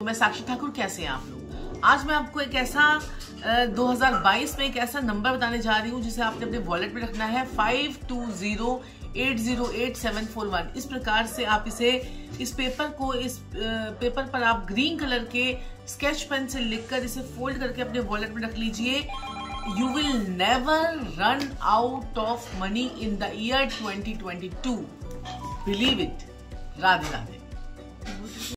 तो मैं साक्षी ठाकुर कैसे हैं आप लोग? आज मैं आपको एक ऐसा 2022 में एक ऐसा नंबर बताने जा रही हूँ, जिसे आपने अपने वॉलेट में रखना है five two zero eight zero eight seven four one इस प्रकार से आप इसे, इस पेपर को, इस पेपर पर आप ग्रीन कलर के स्केच पेन से लिखकर इसे फोल्ड करके अपने वॉलेट में रख लीजिए। You will never run out of money in the year 2022 believe it Radhe Radhe